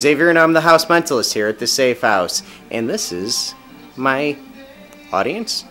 Xavier and I'm the house mentalist here at the Safe House, and this is my audience.